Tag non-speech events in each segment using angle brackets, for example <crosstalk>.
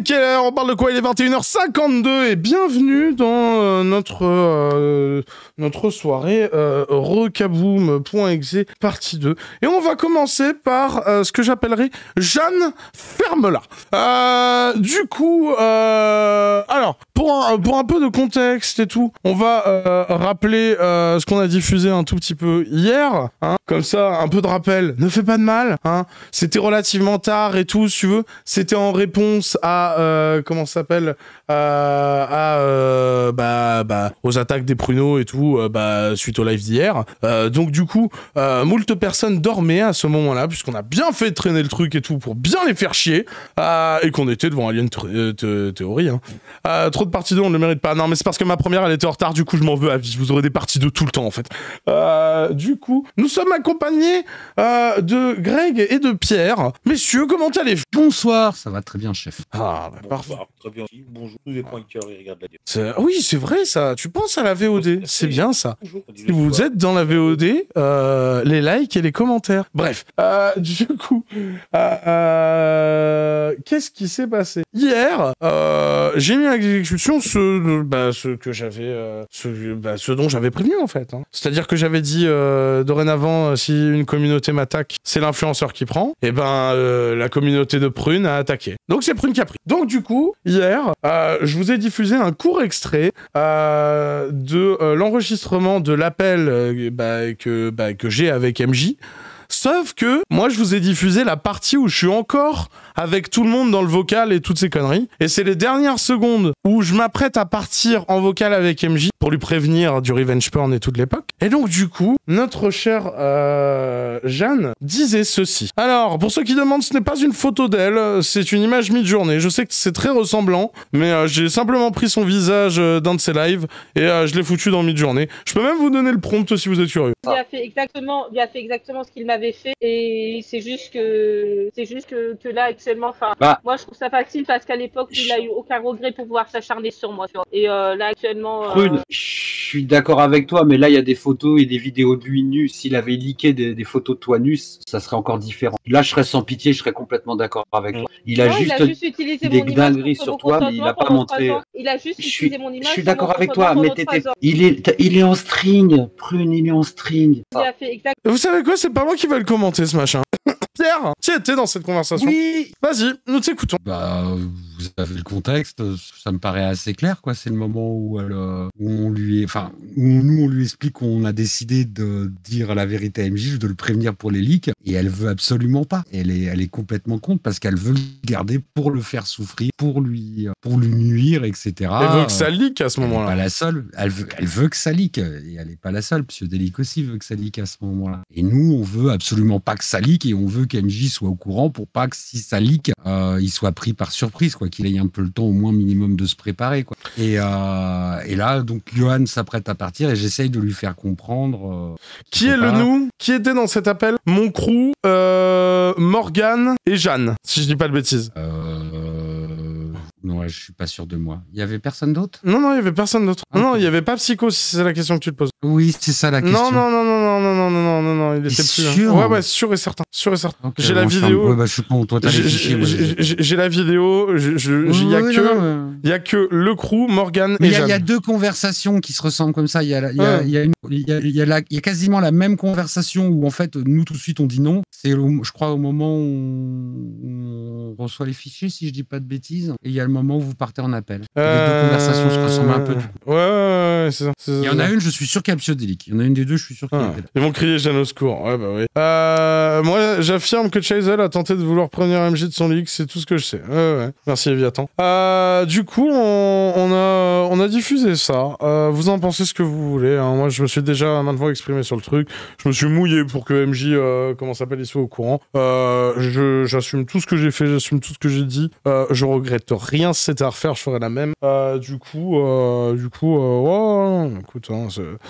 quelle heure On parle de quoi? Il est 21h52 et bienvenue dans euh, notre, euh, notre soirée euh, recaboom.exe partie 2. Et on va commencer par euh, ce que j'appellerai Jeanne Fermela. Du coup, alors, pour un, pour un peu de contexte et tout, on va rappeler ce qu'on a diffusé un tout petit peu hier. Hein, comme ça, un peu de rappel ne fait pas de mal. Hein. C'était relativement tard et tout, si tu veux. C'était en réponse à, euh, comment ça s'appelle euh, à, euh, bah, bah, aux attaques des pruneaux et tout, bah, suite au live d'hier. Donc du coup, moult personnes dormaient à ce moment-là, puisqu'on a bien fait traîner le truc et tout pour bien les faire chier, et qu'on était devant Alien Theory. Hein. Trop de parties 2, on ne le mérite pas. Non, mais c'est parce que ma première, elle était en retard, du coup, je m'en veux à vie. Vous aurez des parties 2 tout le temps, en fait. Du coup, nous sommes accompagnés de Greg et de Pierre. Messieurs, comment allez-vous? Bonsoir, ça va très bien, chef. Ah, bah, parfait. Bonsoir, très bien. Bonjour, tous les pointeurs et regarde la gueule. C'est- Oui, c'est vrai, ça. Tu penses à la VOD. C'est bien, ça. Bonjour. Si vous êtes dans la VOD, euh, les likes et les commentaires. Bref, euh, du coup, euh, euh, qu'est-ce qui s'est passé Hier, euh, j'ai mis à exécution ce, bah, ce que j'avais, euh, ce, bah, ce dont j'avais prévenu en fait. hein. C'est-à-dire que j'avais dit euh, dorénavant, euh, si une communauté m'attaque, c'est l'influenceur qui prend. Et ben, euh, la communauté de Prune a attaqué. Donc c'est Prune qui a pris. Donc du coup, hier, euh, je vous ai diffusé un court extrait euh, de euh, l'enregistrement de l'appel bah, que, bah, que j'ai avec MJ. Sauf que moi, je vous ai diffusé la partie où je suis encore avec tout le monde dans le vocal et toutes ces conneries. Et c'est les dernières secondes où je m'apprête à partir en vocal avec MJ pour lui prévenir du revenge porn et toute l'époque. Et donc, du coup, notre chère euh, Jeanne disait ceci. Alors, pour ceux qui demandent, ce n'est pas une photo d'elle, c'est une image mi-journée. Je sais que c'est très ressemblant, mais euh, j'ai simplement pris son visage euh, d'un de ses lives et euh, je l'ai foutu dans mid-journée. Je peux même vous donner le prompt si vous êtes curieux. Il a fait exactement, il a fait exactement ce qu'il m'avait fait et c'est juste que, c'est juste que, que là actuellement, enfin, Bah. moi je trouve ça facile parce qu'à l'époque il a eu aucun regret pour pouvoir s'acharner sur moi, tu vois. Et euh, là actuellement, euh, Prune, je suis d'accord avec toi, mais là, il y a des photos et des vidéos de lui nu. S'il avait leaké des, des photos de toi nu, ça serait encore différent. Là, je serais sans pitié, je serais complètement d'accord avec toi. Il a non, juste. il a juste utilisé des dingueries sur toi, mais il consentement a pas montré-. Il a juste Je suis, utilisé mon image. je suis d'accord avec toi, mais. Il est, il est en string. Prune, il est en string. Il a fait exactement. Vous savez quoi C'est pas moi qui vais le commenter ce machin. Pierre, tu étais dans cette conversation. Oui. Vas-y, nous t'écoutons. Bah, vous avez le contexte, ça me paraît assez clair, quoi. C'est le moment où, elle, euh, où on lui, enfin, où nous on lui explique qu'on a décidé de dire la vérité à MJ, de le prévenir pour les leaks, et elle veut absolument pas. Elle est, elle est complètement contre parce qu'elle veut le garder pour le faire souffrir, pour lui, euh, pour lui nuire, etc. Elle veut que ça leak à ce Elle n'est pas moment-là. la seule. Elle veut, elle veut que ça leak. Et elle n'est pas la seule. Psychodélique aussi veut que ça leak à ce moment-là. Et nous, on veut absolument pas que ça leak et on veut qu'MJ soit au courant pour pas que si ça leak, euh, il soit pris par surprise, quoi. Qu'il ait un peu le temps au moins minimum de se préparer, quoi. Et, euh, et là, donc, Johan s'apprête à partir et j'essaye de lui faire comprendre. euh, Qui est le nous? Qui était dans cet appel? Mon crew, Morgane et Jeanne, si je dis pas de bêtises. Euh, non, je suis pas sûr de moi. Il y avait personne d'autre? Non, non, il y avait personne d'autre. Ah, Non, il y avait pas Psycho, si c'est la question que tu te poses. Oui, c'est ça la question. Non, non, non, non, non, non, non, il était plus. sûr Ouais, ouais, sûr et certain, sûr et certain. J'ai la bon, vidéo. Ouais, bah, je suis con. Toi, t'as les J'ai- fichiers. la vidéo. Il y a Oui, mais- y a que le crew, Morgane Mais et il y, a- y deux conversations qui se ressemblent comme ça. Il y a, Ouais. quasiment la même conversation où en fait nous tout de suite on dit non. C'est je crois au moment où on reçoit les fichiers si je dis pas de bêtises. Et il y a le moment où vous partez en appel. Les deux conversations se ressemblent un peu. du coup. Euh, Ouais, ouais, ouais, c'est ça. c'est Il y en a une, je suis sûr qu'il y a psychodélique. Il y en a une des deux, je suis sûr a. Ah, ils vont crier Jeanne au secours. Ouais, bah oui. Euh, moi, j'affirme que Chazelle a tenté de vouloir prévenir MJ de son leak, c'est tout ce que je sais. Ouais, ouais. Merci, Eviatan. Euh, du coup, on, on a, on a diffusé ça. Euh, vous en pensez ce que vous voulez. hein. Moi, je me suis déjà maintes fois exprimé sur le truc. Je me suis mouillé pour que MJ, euh, comment ça s'appelle, il soit au courant. Euh, je- j'assume tout ce que j'ai fait, j'assume tout ce que j'ai dit. Euh, je regrette rien si c'était à refaire, je ferais la même. Euh, du coup, euh, du coup, écoute, hein,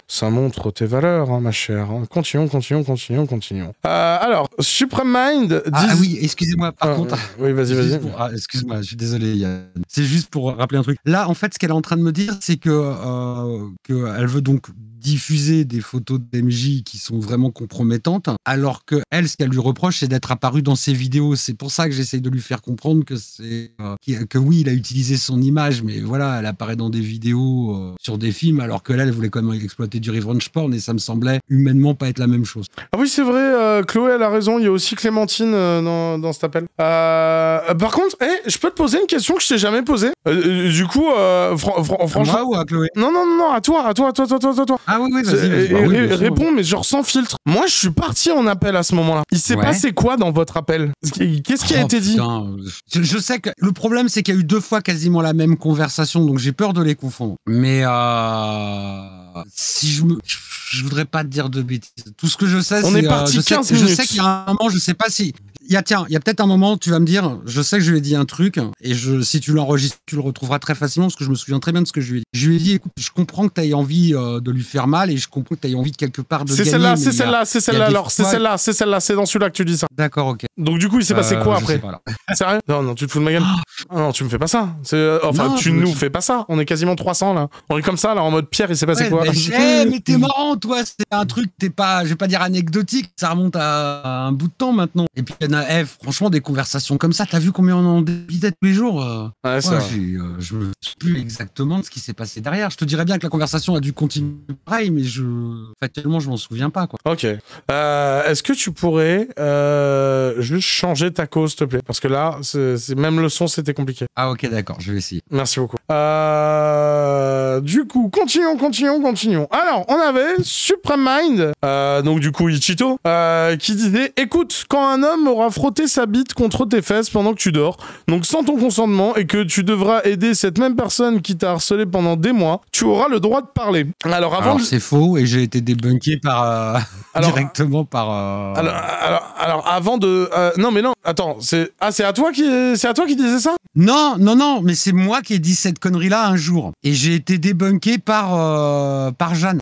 ça montre tes valeurs, hein, ma chère. hein. Continuons, continuons, continuons, continuons. Euh, alors, Supreme Mind. Ah, dis- ah oui, excusez-moi, par Ah, contre. Oui, vas-y, vas-y. Pour- ah, excuse-moi, je suis désolé. Yann. C'est juste pour rappeler un truc. Là, en fait, ce qu'elle est en train de me dire, c'est que, euh, que elle veut donc diffuser des photos d'MJ qui sont vraiment compromettantes, alors que elle, ce qu'elle lui reproche, c'est d'être apparue dans ses vidéos. C'est pour ça que j'essaye de lui faire comprendre que c'est euh, que oui, il a utilisé son image, mais voilà, elle apparaît dans des vidéos euh, sur des films, alors que là, elle voulait quand même exploiter du revenge porn et ça me semblait humainement pas être la même chose. Ah oui, c'est vrai, euh, Chloé, elle a raison. Il y a aussi Clémentine dans, dans cet appel. Par contre, eh, je peux te poser une question que je t'ai jamais posée. Du coup, fran- À franchement. moi ou à Chloé? Non, non, non, non, à toi, à toi, à toi, à toi, à toi, à toi. Ah oui, oui, C'est- vas-y. et- Bah oui, réponds, mais genre sans filtre. Moi, je suis parti en appel à ce moment-là. Il s'est Ouais. passé quoi dans votre appel? Qu'est-ce qui a Oh, été dit? putain, euh, je, sais que le problème, c'est qu'il y a eu deux fois quasiment la même conversation, donc j'ai peur de les confondre. Mais euh, si je me. Je voudrais pas te dire de bêtises. Tout ce que je sais, c'est. On est euh, parti je sais- 15 Je minutes. sais qu'il y a un moment, je sais pas si. Il y a, tiens, il y a peut-être un moment, tu vas me dire, je sais que je lui ai dit un truc, et je, si tu l'enregistres, tu le retrouveras très facilement, parce que je me souviens très bien de ce que je lui ai dit. Je lui ai dit, écoute, je comprends que tu aies envie euh, de lui faire mal, et je comprends que tu aies envie de quelque part de C'est celle-là, c'est celle-là, c'est celle-là. Alors, c'est celle-là, c'est celle-là, c'est dans celui-là que tu dis ça. D'accord, ok. Donc, du coup, il s'est passé Euh, quoi après pas. <laughs> Sérieux? Non, non, tu te fous de ma gueule. <gasps> Non, tu me fais pas ça. Euh, enfin, Non, tu nous fais pas ça. On est quasiment 300 là. On est comme ça là, en mode Pierre, il s'est passé Ouais, quoi mais, <laughs> mais t'es marrant, toi. C'est un truc, t'es pas, je vais pas dire anecdotique. Ça remonte à, à un bout de temps maintenant. Et puis, franchement, des conversations comme ça. T'as vu combien on en débitait tous les jours euh Ouais, euh, je me souviens plus exactement de ce qui s'est passé derrière. Je te dirais bien que la conversation a dû continuer pareil, mais je, factuellement, je m'en souviens pas, quoi. Ok. Euh, Est-ce que tu pourrais euh, juste changer ta cause, s'il te plaît? Parce que là, c'est même le son, c'était compliqué. Ah, ok, d'accord, je vais essayer. Merci beaucoup. Euh, du coup, continuons, continuons, continuons. Alors, on avait Supreme Mind, euh, donc du coup Ichito, qui disait Écoute, quand un homme aura frotté sa bite contre tes fesses pendant que tu dors, donc sans ton consentement, et que tu devras aider cette même personne qui t'a harcelé pendant des mois, tu auras le droit de parler. Alors, avant de- c'est faux et j'ai été débunké par, euh, <laughs> Alors- directement par. euh, Alors, alors, alors, avant de, euh, non mais non, attends, c'est ah c'est à toi qui, c'est à toi qui disais ça? Non, non, non, mais c'est moi qui ai dit cette connerie-là un jour. Et j'ai été débunké par, euh, par Jeanne.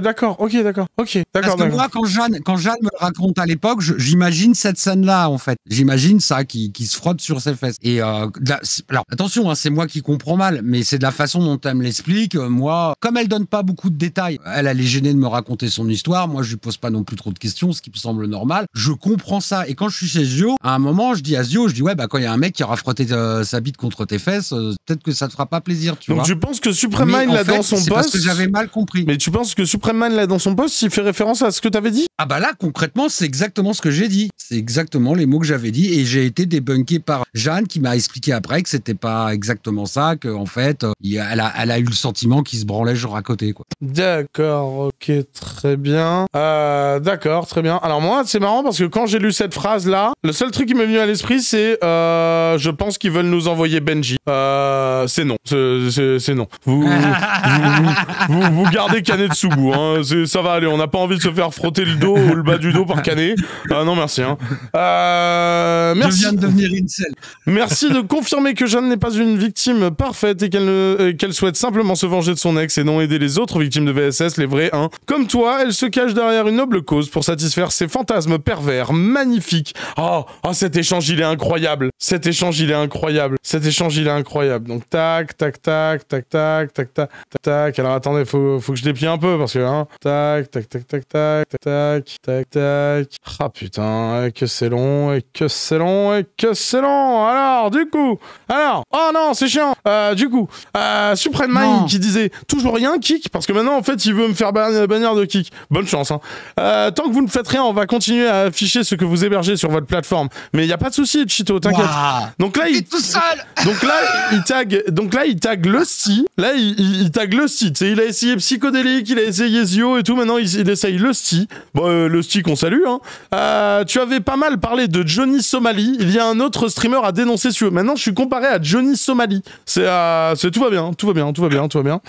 D'accord, ok, d'accord, ok, Parce d'accord, que d'accord. moi, quand Jeanne, quand Jeanne me le raconte à l'époque, j'imagine cette scène-là, en fait. J'imagine ça, qui, qui se frotte sur ses fesses. Et euh, la- alors, attention, hein, c'est moi qui comprends mal, mais c'est de la façon dont elle me l'explique. Euh, Moi, comme elle donne pas beaucoup de détails, elle, elle est gênée de me raconter son histoire. Moi, je lui pose pas non plus trop de questions, ce qui me semble normal. Je comprends ça. Et quand je suis chez Zio, à un moment, je dis à Zio, je dis, ouais, bah, quand il y a un mec qui aura frotté euh, sa bite contre tes fesses, euh, peut-être que ça te fera pas plaisir, tu Donc vois. tu penses que Supreme Mais Mind en là fait, dans son c'est parce post que j'avais mal compris. Mais tu penses que Supreme Mind là dans son post, il fait référence à ce que t'avais dit? Ah bah là, concrètement, c'est exactement ce que j'ai dit. C'est exactement les mots que j'avais dit et j'ai été débunké par Jeanne qui m'a expliqué après que c'était pas exactement ça, que en fait, euh, il- elle, a, elle a eu le sentiment qu'il se branlait genre à côté. Quoi. D'accord, ok, très bien. Euh, D'accord, très bien. Alors moi, c'est marrant parce que quand j'ai lu cette phrase-là, le seul truc qui m'est venu à l'esprit, c'est euh, je pense qu'ils veulent nous envoyer Benji. Euh, c'est non, c'est- non. Vous, vous, vous, vous gardez Canet goût, hein. Ça va aller. On n'a pas envie de se faire frotter le dos ou le bas du dos par Canet. Ah non, merci. Hein. Euh, merci. Je viens de devenir incel. Merci de confirmer que Jeanne n'est pas une victime parfaite et qu'elle euh, qu'elle souhaite simplement se venger de son ex et non aider les autres victimes de VSS, les vrais, hein. Comme toi, elle se cache derrière une noble cause pour satisfaire ses fantasmes pervers, magnifiques. Oh, oh, cet échange, il est incroyable. Cet échange, il est est incroyable. Cet échange, il est incroyable. Donc tac, tac, tac, tac, tac, tac, tac, tac. Alors attendez, faut, faut que je déplie un peu parce que hein. Tac, tac, tac, tac, tac, tac, tac, tac, Ah putain, que c'est long, et que c'est long, et que c'est long. Alors du coup, alors, oh non, c'est chiant. Euh, du coup, euh, Supreme Mind qui disait toujours rien kick parce que maintenant en fait il veut me faire bannir de kick. Bonne chance. Hein. Euh, tant que vous ne faites rien, on va continuer à afficher ce que vous hébergez sur votre plateforme. Mais il y a pas de souci, Chito, t'inquiète. Wow. Donc là T'es il, tout seul <laughs> donc là, il tag, donc là, il tag le sti. Là, il, il, il tag le. Tu sais, il a essayé psychodélique, il a essayé Zio et tout. Maintenant, il, il essaye le sti. Bon, euh, le sti qu'on salue. Hein. Euh, tu avais pas mal parlé de Johnny Somali. Il y a un autre streamer à dénoncer sur. Maintenant, je suis comparé à Johnny Somali. C'est, euh, c'est tout va bien, tout va bien, tout va bien, tout va bien.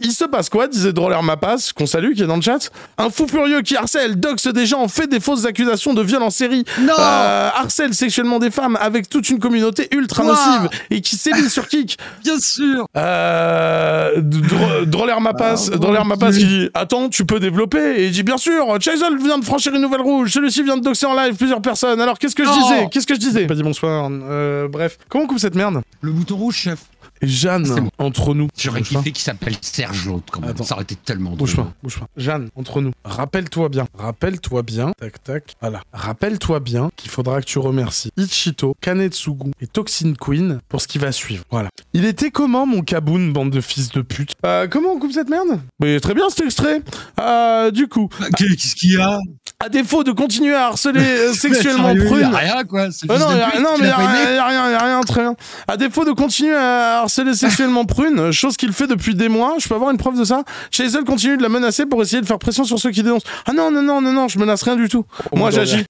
Il se passe quoi Disait Droller Mapas, qu'on salue, qui est dans le chat? Un fou furieux qui harcèle, doxe des gens, fait des fausses accusations de viol en série, Non harcèle sexuellement des femmes avec toute une communauté ultra Quoi nocive et qui sévit sur Kik. <laughs> Bien sûr Euh, Dro- Droller Mapas, Ah, Droller Mapas qui dit Attends, tu peux développer Et il dit Bien sûr, Chazelle vient de franchir une nouvelle rouge, celui-ci vient de doxer en live plusieurs personnes. Alors qu'est-ce que je Non. disais? Qu'est-ce que je disais? Pas dit bonsoir. Euh, bref, comment on coupe cette merde? Le bouton rouge, chef. Jeanne, entre nous. J'aurais kiffé qu'il s'appelle Serge l'autre quand même. Attends. Ça aurait été tellement drôle. Bouge pas, bouge pas. Jeanne, entre nous, rappelle-toi bien, rappelle-toi bien, tac tac, voilà. Rappelle-toi bien qu'il faudra que tu remercies Ichito, Kanetsugu et Toxin Queen pour ce qui va suivre. Voilà. Il était comment mon Kaboun, bande de fils de pute? Euh, Comment on coupe cette merde? Mais très bien cet extrait. Euh, du coup, Bah, Qu'est-ce qu'il y a? à défaut de continuer à harceler euh, <laughs> sexuellement y a Prune, rien quoi. Ah fils non, y a, non, mais y a, y a rien, y a rien, très bien. À défaut de continuer à harceler sexuellement Prune, chose qu'il fait depuis des mois, je peux avoir une preuve de ça? Chez elle continue de la menacer pour essayer de faire pression sur ceux qui dénoncent. Ah non, non, non, non, non, je menace rien du tout. Moi, j'agis.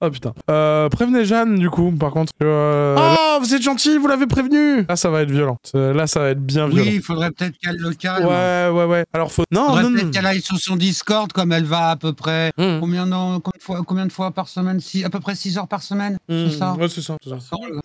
Oh putain. Euh, prévenez Jeanne, du coup, par contre. Euh... Oh, vous êtes gentil, vous l'avez prévenu. Là, ça va être violent. Là, ça va être bien violent. Oui, il faudrait peut-être qu'elle le calme. Ouais, ouais, ouais. Alors, faut. Non, faudrait non, non. peut-être qu'elle aille sur son Discord comme elle va à peu près. Hum, Combien, de fois, combien de fois par semaine? Six- À peu près 6 heures par semaine hum. C'est ça? Ouais, c'est ça. c'est ça.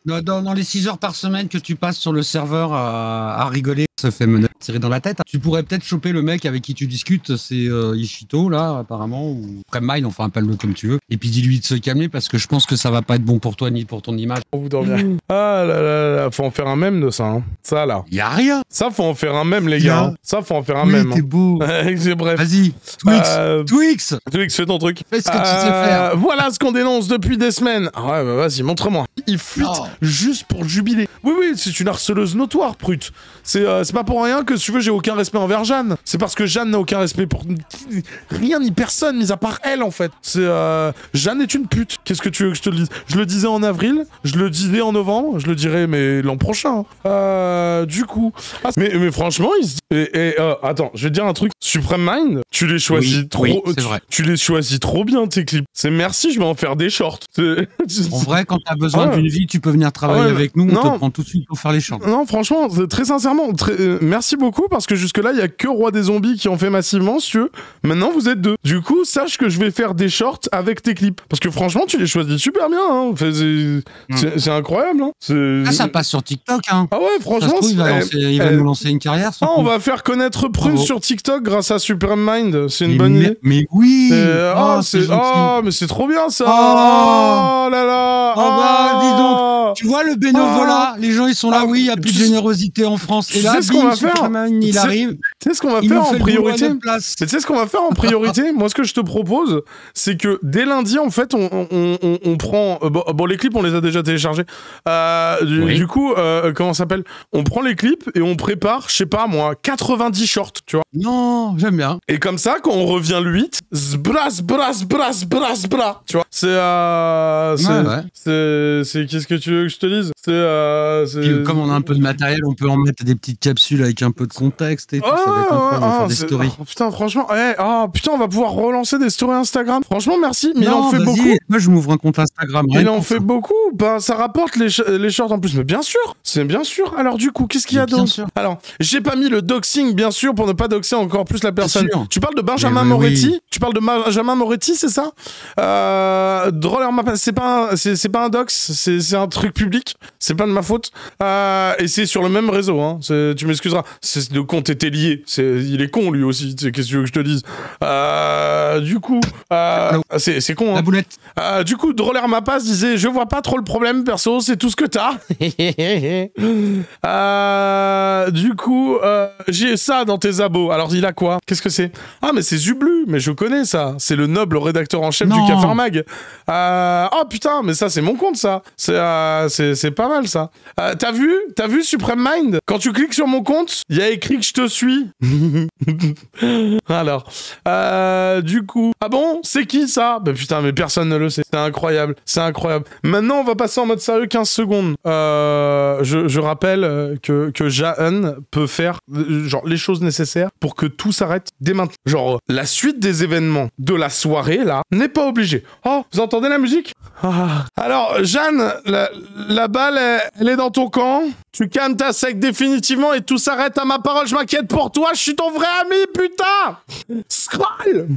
dans, dans- dans les 6 heures par semaine que tu passes sur le serveur à, à rigoler, se fait mener tirer dans la tête. Tu pourrais peut-être choper le mec avec qui tu discutes, c'est euh, Ishito là apparemment, ou Mine, enfin appelle-le comme tu veux. Et puis dis-lui de se calmer parce que je pense que ça va pas être bon pour toi ni pour ton image. On vous dort bien. Ah là là là, faut en faire un mème de ça. Hein. Ça là. Y a rien. Ça, faut en faire un mème, les gars. hein. Ça, faut en faire un oui, mème. t'es beau. <laughs> hein. C'est bref. Vas-y, Twix, Euh, Twix, Twix, fais ton truc. fais ce que tu sais Euh, faire. Voilà ce qu'on dénonce depuis des semaines. Ah ouais, bah vas-y, montre-moi. Il fuite Oh. juste pour jubiler. Oui, oui, c'est une harceleuse notoire, prute. C'est euh, c'est pas pour rien que, si tu veux, j'ai aucun respect envers Jeanne. C'est parce que Jeanne n'a aucun respect pour rien ni personne, mis à part elle, en fait. C'est euh, Jeanne est une pute. Qu'est-ce que tu veux que je te le dise? Je le disais en avril, je le disais en novembre, je le dirai, mais l'an prochain. Euh, du coup. Ah, mais, mais franchement, il se- et, et, euh, attends, je vais te dire un truc. Supreme Mind, tu les choisis Oui, trop. oui, c'est tu- vrai. tu les choisis trop bien tes clips. C'est merci, je vais en faire des shorts. <laughs> C'est- En vrai, quand t'as besoin Ah ouais. d'une vie, tu peux venir travailler Ah ouais, avec nous. On non. te prend tout de suite pour faire les chants. Non, franchement, très sincèrement, très- euh, merci beaucoup parce que jusque-là, il y a que Roi des Zombies qui en fait massivement, veux. Maintenant, vous êtes deux. Du coup, sache que je vais faire des shorts avec tes clips. Parce que franchement, tu les choisis super bien. Hein. C'est- incroyable. Hein. Ah, ça passe sur TikTok, hein. Ah ouais, Ça se franchement, trouve, il va, lancer- il va eh, nous lancer une carrière. ah, on va faire connaître Prune Bravo. sur TikTok grâce à Supreme Mind. C'est une Mais- bonne mais, idée. Mais oui C'est- Oh, oh, oh, mais c'est trop bien ça. Oh. Oh, là là. Oh bah, dis donc. Tu vois le bénévolat, les gens ils sont là, Ah, oui, il n'y a plus de générosité en France. Et là, ce qu'on va faire. Superman, il arrive, Tu sais ce qu'on va faire en priorité. Mais tu sais ce qu'on va faire en priorité <laughs> Moi, ce que je te propose, c'est que dès lundi, en fait, on, on, on, on prend. euh, bon, bon, les clips, on les a déjà téléchargés. Euh, du, Oui. du coup, euh, comment ça s'appelle? On prend les clips et on prépare, je sais pas moi, 90 shorts, tu vois. Non, j'aime bien. Et comme ça, quand on revient le 8, zbra, zbra, zbra, zbra, zbra, tu vois. C'est. Euh, c'est. Ouais, ouais. Qu'est-ce que tu veux que je te dise? C'est. Comme on a un peu de matériel, on peut en mettre des petites capsules avec un peu de contexte et tout. Ah, ça va être incroyable, on va ah, faire des c'est- stories. oh, putain, franchement, ouais, ah, putain, on va pouvoir relancer des stories Instagram. Franchement, merci. Mais il Non, en fait beaucoup. Moi, je m'ouvre un compte Instagram. Il en fait ça. Beaucoup. Ben, ça rapporte les, les shorts en plus. Mais bien sûr, c'est bien sûr. Alors, du coup, qu'est-ce qu'il y a d'autre. Alors, j'ai pas mis le doxing, bien sûr, pour ne pas doxer encore plus la personne. Tu parles de Benjamin oui, Moretti? Oui. Tu parles de Benjamin Moretti, c'est ça? Euh, c'est pas, un- c'est c'est pas un dox, c'est c'est un truc public. C'est pas de ma faute. Euh, et c'est sur le même réseau. Hein. Tu m'excuseras. Le compte était lié. C'est- Il est con lui aussi. Qu'est-ce que tu veux que je te dise? Euh, Du coup, euh, c'est c'est con. Hein. La boulette. Euh, du coup, Droller Mapas disait Je vois pas trop le problème, perso, c'est tout ce que t'as. <laughs> euh, du coup, euh, j'ai ça dans tes abos. Alors, il a quoi? Qu'est-ce que c'est? Ah, mais c'est Zublu, mais je connais ça. C'est le noble rédacteur en chef du. Cafard Mag. Euh, oh putain, mais ça, c'est mon compte, ça. C'est pas mal, ça. T'as vu T'as vu Supreme Mind? Quand tu cliques sur mon compte, il y a écrit que je te suis. <laughs> Alors, du coup, ah bon, c'est qui ça? Bah putain, mais personne ne le sait. C'est incroyable, c'est incroyable. Maintenant, on va passer en mode sérieux 15 secondes. Euh, je, je rappelle euh, que, que Jahan peut faire euh, genre les choses nécessaires pour que tout s'arrête dès maintenant. Genre, la suite des événements de la soirée, là, n'est pas obligée. Oh, vous entendez la musique? Ah. Alors, Jeanne, la, la balle, elle, elle est dans ton camp. Tu calmes ta sec définitivement et tout s'arrête à ma parole. Je m'inquiète pour toi. Je suis ton vrai ami, putain. Scroll.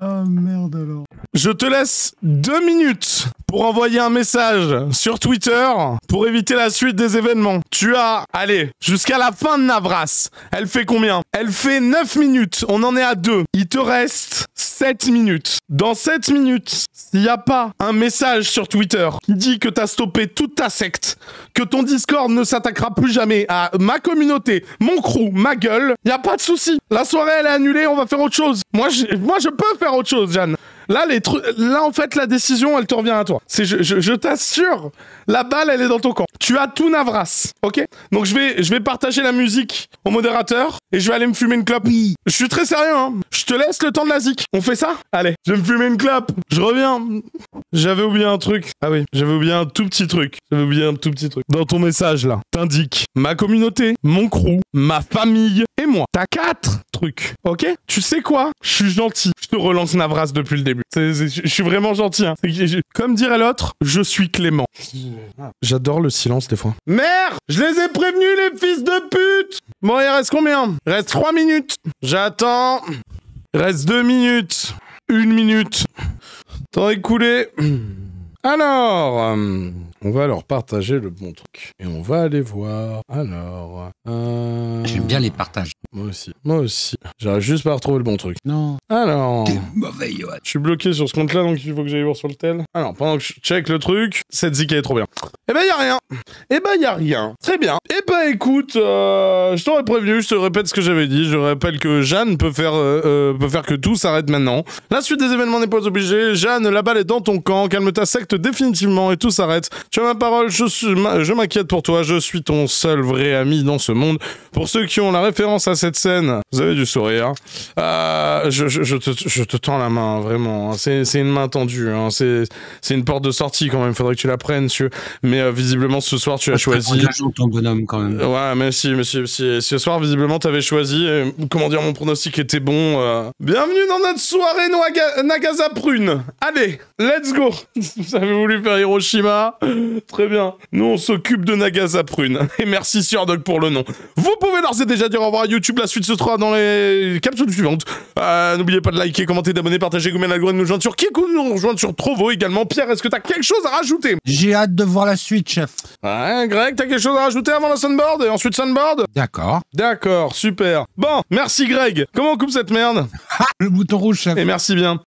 Oh merde alors. Je te laisse deux minutes pour envoyer un message sur Twitter pour éviter la suite des événements. Tu as, allez, jusqu'à la fin de Navras. Elle fait combien? Elle fait 9 minutes. On en est à 2. Il te reste 7 minutes. Dans 7 minutes, s'il n'y a pas un message sur Twitter qui dit que t'as stoppé toute ta secte, que ton Discord ne s'attaquera plus jamais à ma communauté, mon crew, ma gueule, y a pas de souci. La soirée elle est annulée, on va faire autre chose. Moi moi je peux faire autre chose, Jeanne. Là, les trucs, là, en fait, la décision, elle te revient à toi. C'est, je, je, je t'assure, la balle, elle est dans ton camp. Tu as tout Navras, ok? Donc, je vais, je vais partager la musique au modérateur et je vais aller me fumer une clope. Oui. Je suis très sérieux, hein. Je te laisse le temps de la zik. On fait ça? Allez, je vais me fumer une clope. Je reviens. J'avais oublié un truc. Ah oui, j'avais oublié un tout petit truc. J'avais oublié un tout petit truc. Dans ton message, là, t'indiques ma communauté, mon crew, ma famille et moi. T'as quatre trucs, ok? Tu sais quoi? Je suis gentil. Je te relance Navras depuis le début. Je suis vraiment gentil. Hein. Comme dirait l'autre, je suis clément. J'adore le silence des fois. Mère Je les ai prévenus, les fils de pute Bon, il reste combien? Il reste 3 minutes. J'attends. Il reste 2 minutes. Une minute. Temps écoulé. Alors, euh, on va leur partager le bon truc. Et on va aller voir. Alors. euh, J'aime bien les partages. Moi aussi. Moi aussi. J'arrive juste pas à retrouver le bon truc. Non, Alors. t'es mauvais, Johan. Je suis bloqué sur ce compte-là, donc il faut que j'aille voir sur le tel. Alors, pendant que je check le truc, cette zik elle est trop bien. Eh ben, y a rien. Eh ben, y a rien. Très bien. Eh ben, écoute, euh, je t'aurais prévenu, je te répète ce que j'avais dit. Je rappelle que Jeanne peut faire, euh, peut faire que tout s'arrête maintenant. La suite des événements n'est pas obligée. Jeanne, la balle est dans ton camp. Calme ta secte définitivement et tout s'arrête. Tu as ma parole, je, suis, je m'inquiète pour toi. Je suis ton seul vrai ami dans ce monde. Pour ceux qui ont la référence à cette scène, vous avez du sourire. Euh, je, je- je te, je te tends la main, vraiment. hein. C'est une main tendue. hein. C'est une porte de sortie quand même. Faudrait que tu la prennes. tu- Mais euh, visiblement, ce soir, tu as choisi. Ton bonhomme quand même. Ouais, mais si, mais si, mais si. Ce soir, visiblement, t'avais choisi. et, comment dire, mon pronostic était bon. euh. Bienvenue dans notre soirée Nagasa Prune. Allez, let's go. <laughs> Vous avez voulu faire Hiroshima? <laughs> Très bien. Nous, on s'occupe de Nagasa Prune. <laughs> Et merci Surdog pour le nom. Vous pouvez d'ores et déjà dire au revoir à YouTube. La suite se sera dans les capsules suivantes. Euh, N'oubliez pas de liker, commenter, d'abonner, partager, gommer l'algorithme, nous joindre sur Kiku, nous rejoindre sur Trovo également. Pierre, est-ce que t'as quelque chose à rajouter? J'ai hâte de voir la suite, chef. Ouais, Greg, t'as quelque chose à rajouter avant la sunboard et ensuite sunboard? D'accord. D'accord, super. Bon, merci Greg. Comment on coupe cette merde? <laughs> Le bouton rouge, chef. Et merci bien.